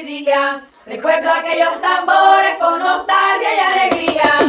y digan, recuerda aquellos tambores con nostalgia y alegría.